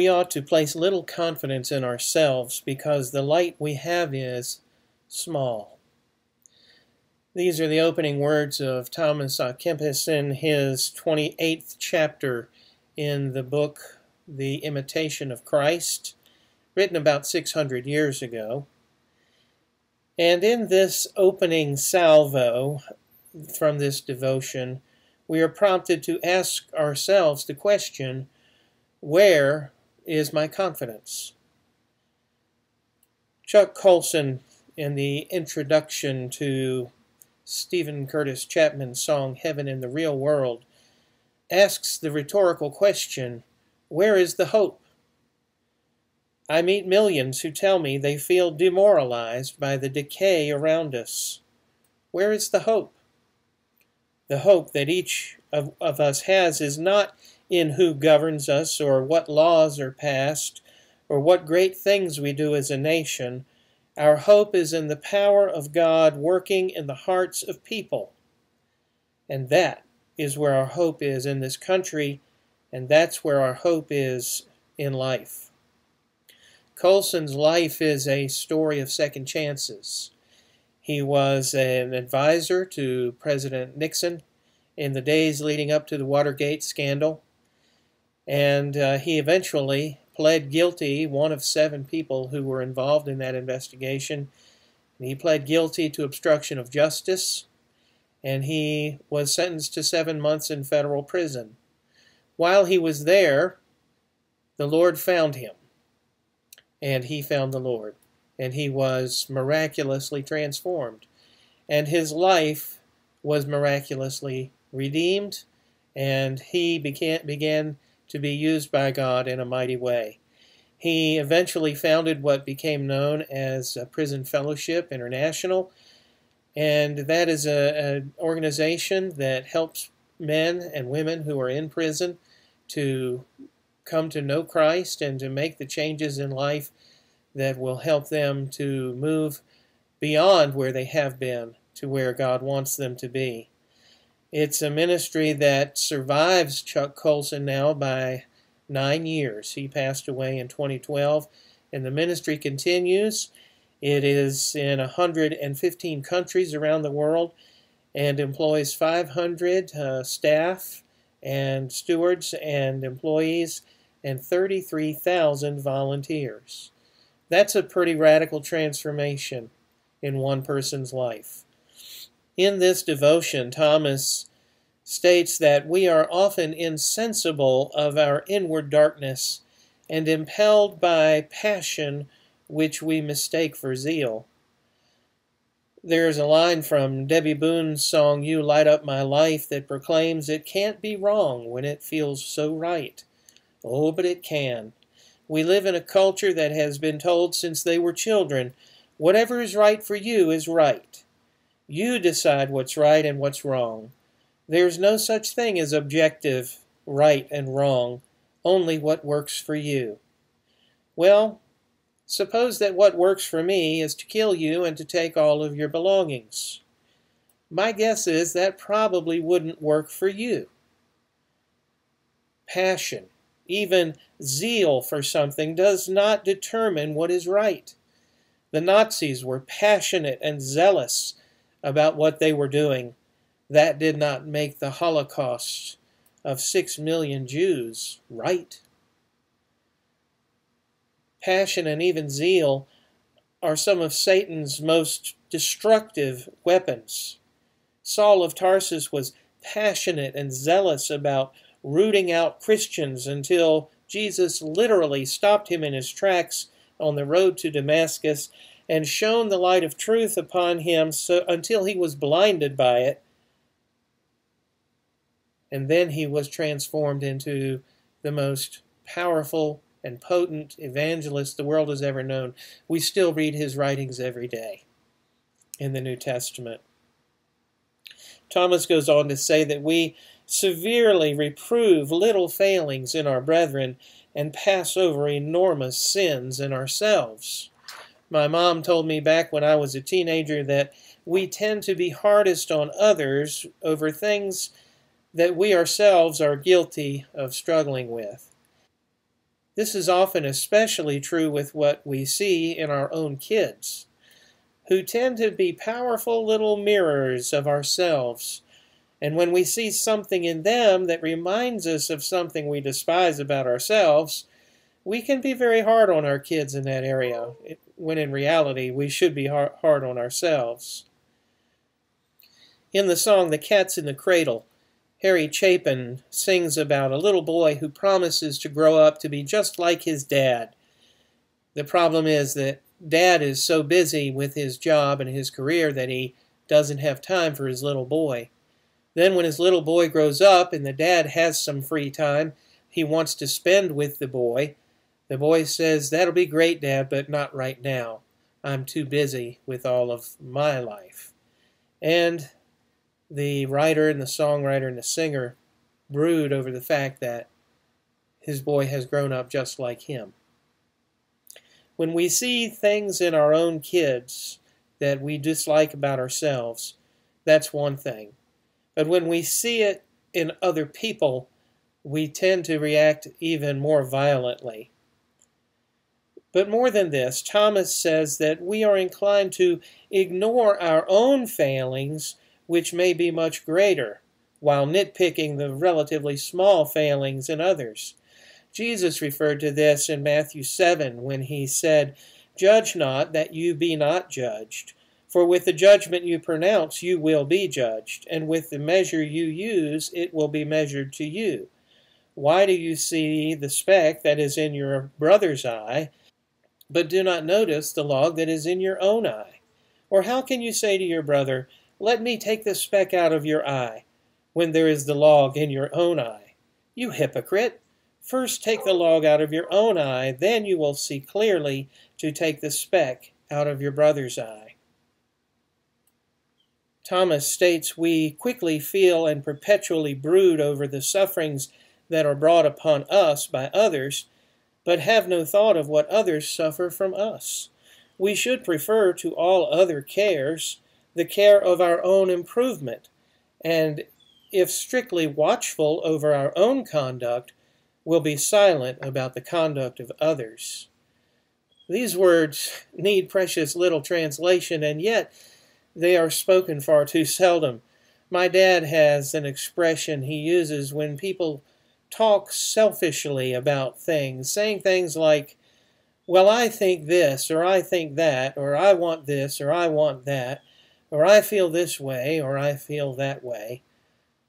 we ought to place little confidence in ourselves because the light we have is small. These are the opening words of Thomas à Kempis in his 28th chapter in the book The Imitation of Christ, written about 600 years ago. And in this opening salvo from this devotion, we are prompted to ask ourselves the question where is my confidence? Chuck Colson, in the introduction to Steven Curtis Chapman's song Heaven in the Real World, asks the rhetorical question Where is the hope? I meet millions who tell me they feel demoralized by the decay around us. Where is the hope? The hope that each of, of us has is not in who governs us or what laws are passed or what great things we do as a nation our hope is in the power of God working in the hearts of people. And that is where our hope is in this country, and that's where our hope is in life. Colson's life is a story of second chances. He was an advisor to President Nixon in the days leading up to the Watergate scandal, and uh, he eventually pled guilty, one of seven people who were involved in that investigation. And he pled guilty to obstruction of justice, and he was sentenced to seven months in federal prison. While he was there, the Lord found him, and he found the Lord, and he was miraculously transformed, and his life was miraculously redeemed, and he began, began to be used by God in a mighty way. He eventually founded what became known as Prison Fellowship International, and that is an organization that helps men and women who are in prison to come to know Christ and to make the changes in life that will help them to move beyond where they have been to where God wants them to be. It's a ministry that survives Chuck Colson now by nine years. He passed away in 2012, and the ministry continues. It is in 115 countries around the world and employs 500 uh, staff and stewards and employees and 33,000 volunteers. That's a pretty radical transformation in one person's life. In this devotion, Thomas states that we are often insensible of our inward darkness and impelled by passion which we mistake for zeal. There's a line from Debby Boone's song, You Light Up My Life, that proclaims it can't be wrong when it feels so right. Oh, but it can. We live in a culture that has been told since they were children, whatever is right for you is right. You decide what's right and what's wrong. There's no such thing as objective right and wrong, only what works for you. Well, suppose that what works for me is to kill you and to take all of your belongings. My guess is that probably wouldn't work for you. Passion, even zeal for something, does not determine what is right. The Nazis were passionate and zealous about what they were doing. That did not make the Holocaust of six million Jews right. Passion and even zeal are some of Satan's most destructive weapons. Saul of Tarsus was passionate and zealous about rooting out Christians until Jesus literally stopped him in his tracks on the road to Damascus and shone the light of truth upon him so, until he was blinded by it. And then he was transformed into the most powerful and potent evangelist the world has ever known. We still read his writings every day in the New Testament. Thomas goes on to say that we severely reprove little failings in our brethren and pass over enormous sins in ourselves. My mom told me back when I was a teenager that we tend to be hardest on others over things that we ourselves are guilty of struggling with. This is often especially true with what we see in our own kids, who tend to be powerful little mirrors of ourselves. And when we see something in them that reminds us of something we despise about ourselves, we can be very hard on our kids in that area, when in reality we should be hard on ourselves. In the song The Cat's in the Cradle, Harry Chapin sings about a little boy who promises to grow up to be just like his dad. The problem is that dad is so busy with his job and his career that he doesn't have time for his little boy. Then, when his little boy grows up and the dad has some free time he wants to spend with the boy, the boy says, That'll be great, Dad, but not right now. I'm too busy with all of my life. And the writer and the songwriter and the singer brood over the fact that his boy has grown up just like him. When we see things in our own kids that we dislike about ourselves, that's one thing. But when we see it in other people, we tend to react even more violently. But more than this, Thomas says that we are inclined to ignore our own failings which may be much greater, while nitpicking the relatively small failings in others. Jesus referred to this in Matthew 7 when he said, Judge not that you be not judged. For with the judgment you pronounce, you will be judged, and with the measure you use, it will be measured to you. Why do you see the speck that is in your brother's eye, but do not notice the log that is in your own eye? Or how can you say to your brother, let me take the speck out of your eye, when there is the log in your own eye. You hypocrite! First take the log out of your own eye, then you will see clearly to take the speck out of your brother's eye. Thomas states we quickly feel and perpetually brood over the sufferings that are brought upon us by others, but have no thought of what others suffer from us. We should prefer to all other cares the care of our own improvement, and if strictly watchful over our own conduct, will be silent about the conduct of others. These words need precious little translation, and yet they are spoken far too seldom. My dad has an expression he uses when people talk selfishly about things, saying things like, Well, I think this, or I think that, or I want this, or I want that or I feel this way, or I feel that way.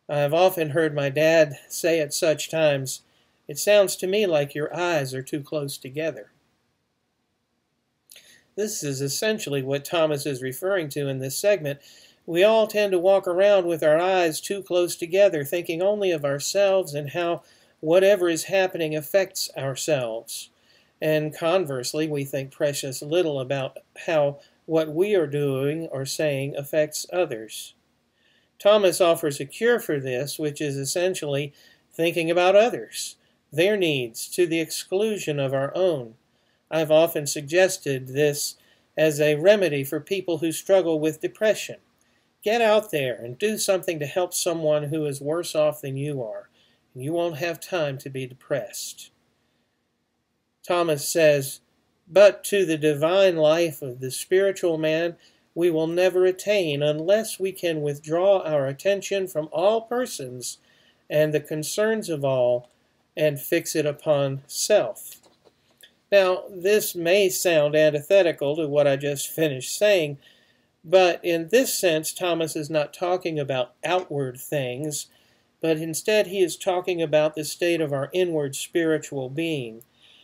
I have often heard my dad say at such times, It sounds to me like your eyes are too close together. This is essentially what Thomas is referring to in this segment. We all tend to walk around with our eyes too close together, thinking only of ourselves and how whatever is happening affects ourselves. And conversely, we think precious little about how what we are doing or saying affects others. Thomas offers a cure for this, which is essentially thinking about others, their needs, to the exclusion of our own. I've often suggested this as a remedy for people who struggle with depression. Get out there and do something to help someone who is worse off than you are, and you won't have time to be depressed. Thomas says, but to the divine life of the spiritual man we will never attain unless we can withdraw our attention from all persons and the concerns of all and fix it upon self. Now, this may sound antithetical to what I just finished saying, but in this sense, Thomas is not talking about outward things, but instead he is talking about the state of our inward spiritual being.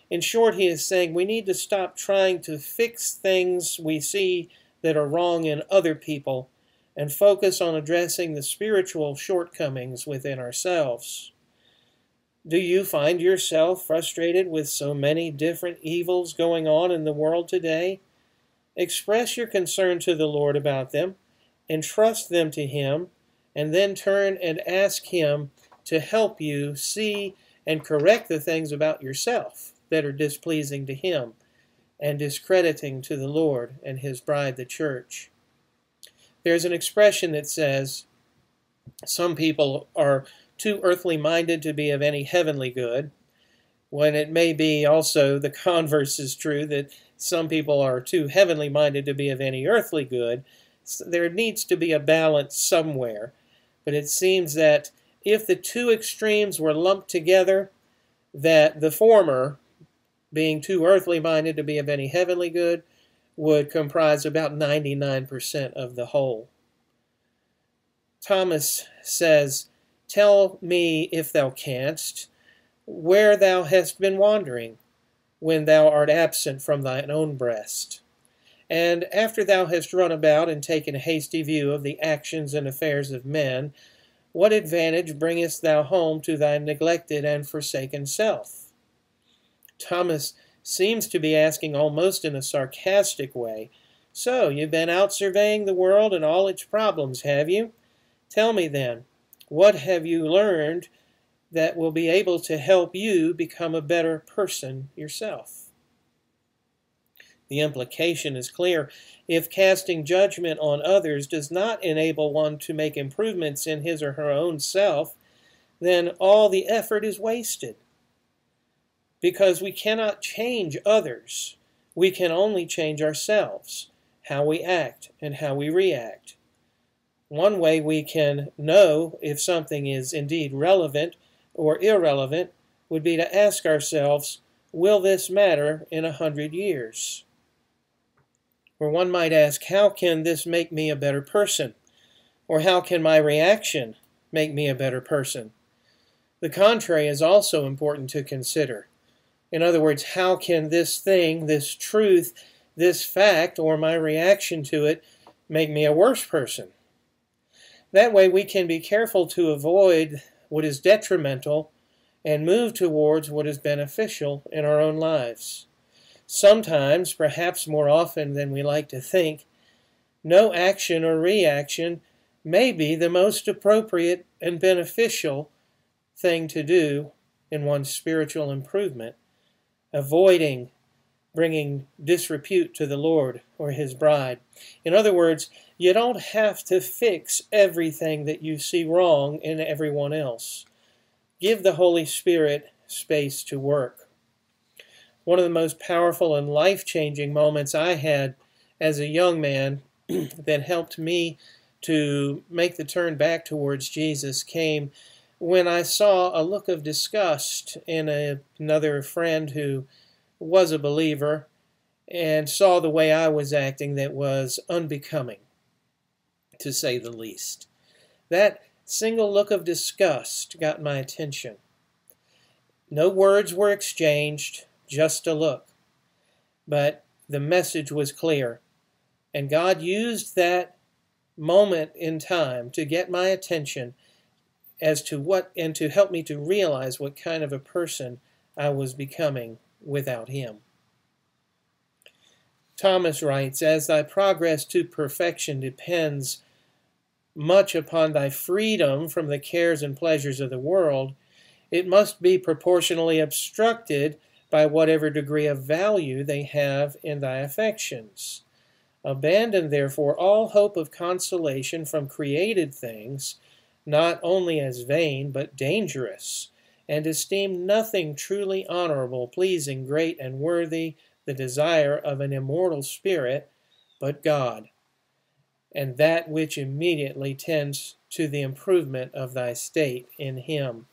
In short, he is saying we need to stop trying to fix things we see that are wrong in other people and focus on addressing the spiritual shortcomings within ourselves. Do you find yourself frustrated with so many different evils going on in the world today? Express your concern to the Lord about them, entrust them to Him, and then turn and ask Him to help you see and correct the things about yourself that are displeasing to him and discrediting to the Lord and his bride, the church. There's an expression that says, Some people are too earthly minded to be of any heavenly good. When it may be also the converse is true that some people are too heavenly minded to be of any earthly good. So there needs to be a balance somewhere. But it seems that if the two extremes were lumped together, that the former, being too earthly minded to be of any heavenly good, would comprise about 99% of the whole. Thomas says, Tell me, if thou canst, where thou hast been wandering, when thou art absent from thine own breast. And after thou hast run about and taken a hasty view of the actions and affairs of men, what advantage bringest thou home to thy neglected and forsaken self? Thomas seems to be asking almost in a sarcastic way, So, you've been out surveying the world and all its problems, have you? Tell me then, what have you learned that will be able to help you become a better person yourself? The implication is clear. If casting judgment on others does not enable one to make improvements in his or her own self, then all the effort is wasted. Because we cannot change others, we can only change ourselves, how we act and how we react. One way we can know if something is indeed relevant or irrelevant would be to ask ourselves, will this matter in a hundred years? Or one might ask, how can this make me a better person? Or how can my reaction make me a better person? The contrary is also important to consider. In other words, how can this thing, this truth, this fact, or my reaction to it make me a worse person? That way we can be careful to avoid what is detrimental and move towards what is beneficial in our own lives. Sometimes, perhaps more often than we like to think, no action or reaction may be the most appropriate and beneficial thing to do in one's spiritual improvement, avoiding bringing disrepute to the Lord or his bride. In other words, you don't have to fix everything that you see wrong in everyone else. Give the Holy Spirit space to work. One of the most powerful and life changing moments I had as a young man that helped me to make the turn back towards Jesus came when I saw a look of disgust in a, another friend who was a believer and saw the way I was acting that was unbecoming, to say the least. That single look of disgust got my attention. No words were exchanged, just a look. But the message was clear, and God used that moment in time to get my attention as to what and to help me to realize what kind of a person I was becoming without him. Thomas writes, As thy progress to perfection depends much upon thy freedom from the cares and pleasures of the world, it must be proportionally obstructed by whatever degree of value they have in thy affections. Abandon, therefore, all hope of consolation from created things, not only as vain, but dangerous, and esteem nothing truly honorable, pleasing, great, and worthy the desire of an immortal spirit, but God, and that which immediately tends to the improvement of thy state in Him.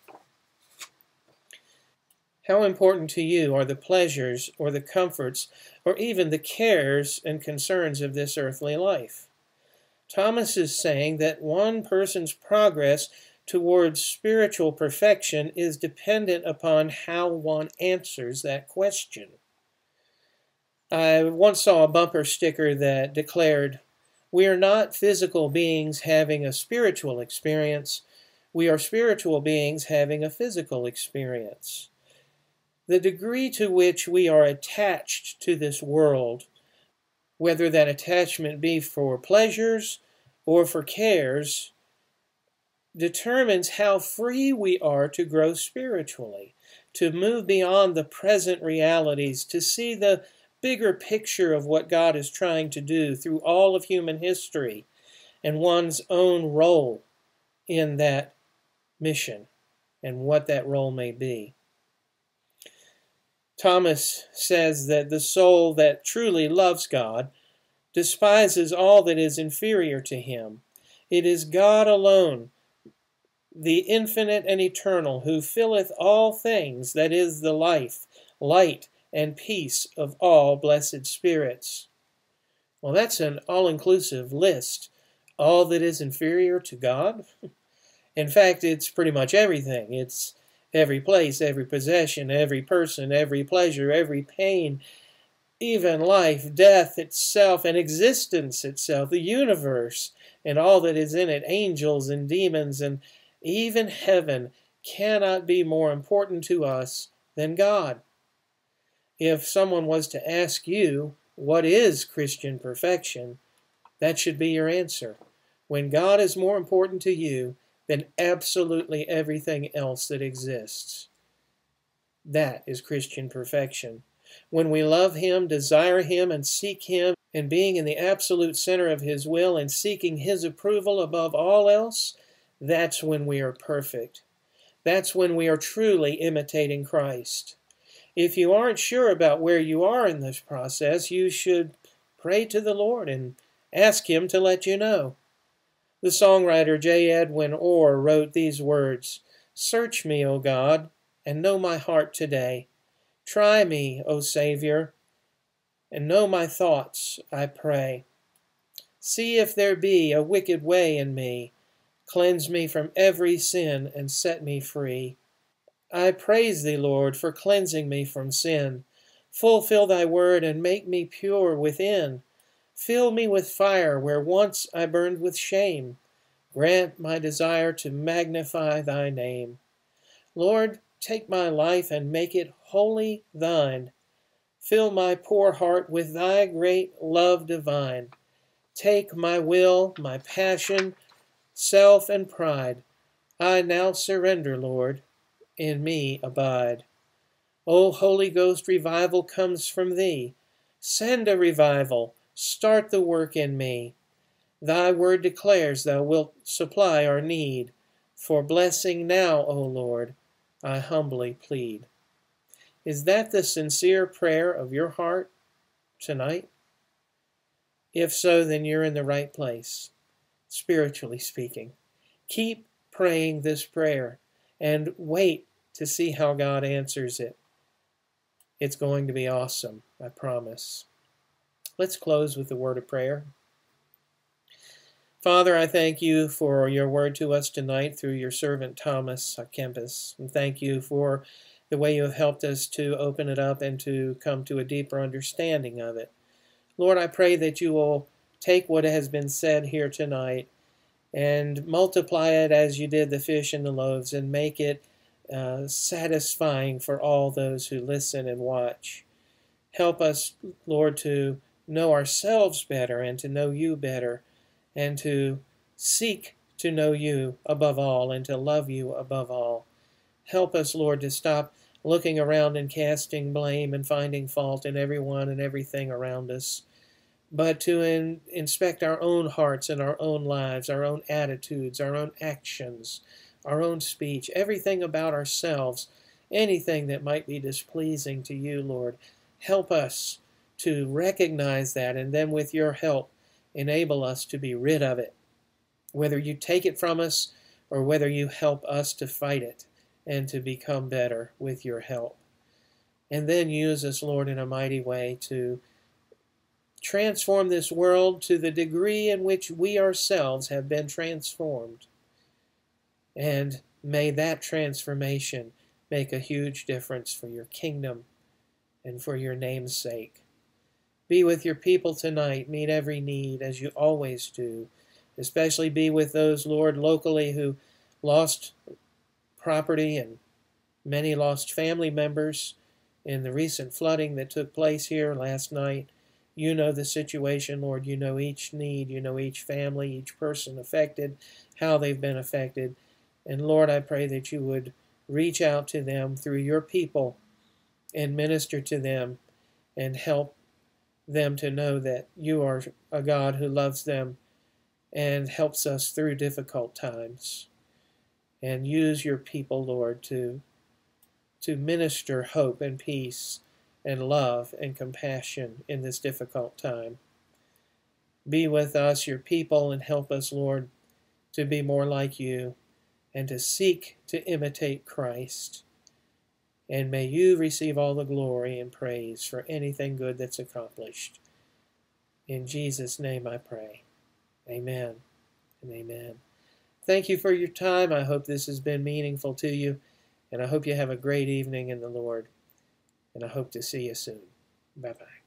How important to you are the pleasures or the comforts or even the cares and concerns of this earthly life? Thomas is saying that one person's progress towards spiritual perfection is dependent upon how one answers that question. I once saw a bumper sticker that declared, We are not physical beings having a spiritual experience, we are spiritual beings having a physical experience. The degree to which we are attached to this world, whether that attachment be for pleasures or for cares, determines how free we are to grow spiritually, to move beyond the present realities, to see the bigger picture of what God is trying to do through all of human history and one's own role in that mission and what that role may be. Thomas says that the soul that truly loves God despises all that is inferior to him. It is God alone, the infinite and eternal, who filleth all things, that is the life, light, and peace of all blessed spirits. Well, that's an all inclusive list. All that is inferior to God? In fact, it's pretty much everything. It's every place, every possession, every person, every pleasure, every pain, even life, death itself, and existence itself, the universe, and all that is in it, angels and demons, and even heaven, cannot be more important to us than God. If someone was to ask you, what is Christian perfection? That should be your answer. When God is more important to you than absolutely everything else that exists. That is Christian perfection. When we love Him, desire Him, and seek Him, and being in the absolute center of His will and seeking His approval above all else, that's when we are perfect. That's when we are truly imitating Christ. If you aren't sure about where you are in this process, you should pray to the Lord and ask Him to let you know. The songwriter J. Edwin Orr wrote these words Search me, O God, and know my heart today. Try me, O Savior, and know my thoughts, I pray. See if there be a wicked way in me. Cleanse me from every sin and set me free. I praise thee, Lord, for cleansing me from sin. Fulfill thy word and make me pure within. Fill me with fire where once I burned with shame. Grant my desire to magnify thy name. Lord, take my life and make it wholly thine. Fill my poor heart with thy great love divine. Take my will, my passion, self, and pride. I now surrender, Lord. In me abide. O Holy Ghost, revival comes from thee. Send a revival Start the work in me. Thy word declares thou wilt supply our need. For blessing now, O Lord, I humbly plead. Is that the sincere prayer of your heart tonight? If so, then you're in the right place, spiritually speaking. Keep praying this prayer and wait to see how God answers it. It's going to be awesome, I promise. Let's close with a word of prayer. Father, I thank you for your word to us tonight through your servant Thomas Kempis. And thank you for the way you have helped us to open it up and to come to a deeper understanding of it. Lord, I pray that you will take what has been said here tonight and multiply it as you did the fish and the loaves and make it uh, satisfying for all those who listen and watch. Help us, Lord, to know ourselves better and to know you better and to seek to know you above all and to love you above all. Help us, Lord, to stop looking around and casting blame and finding fault in everyone and everything around us, but to in, inspect our own hearts and our own lives, our own attitudes, our own actions, our own speech, everything about ourselves, anything that might be displeasing to you, Lord. Help us to recognize that and then with your help enable us to be rid of it. Whether you take it from us or whether you help us to fight it and to become better with your help. And then use us, Lord, in a mighty way to transform this world to the degree in which we ourselves have been transformed. And may that transformation make a huge difference for your kingdom and for your name's sake. Be with your people tonight. Meet every need as you always do. Especially be with those, Lord, locally who lost property and many lost family members in the recent flooding that took place here last night. You know the situation, Lord. You know each need. You know each family, each person affected, how they've been affected. And Lord, I pray that you would reach out to them through your people and minister to them and help them to know that you are a God who loves them and helps us through difficult times. And use your people, Lord, to, to minister hope and peace and love and compassion in this difficult time. Be with us, your people, and help us, Lord, to be more like you and to seek to imitate Christ. And may you receive all the glory and praise for anything good that's accomplished. In Jesus' name I pray. Amen and amen. Thank you for your time. I hope this has been meaningful to you, and I hope you have a great evening in the Lord. And I hope to see you soon. Bye bye.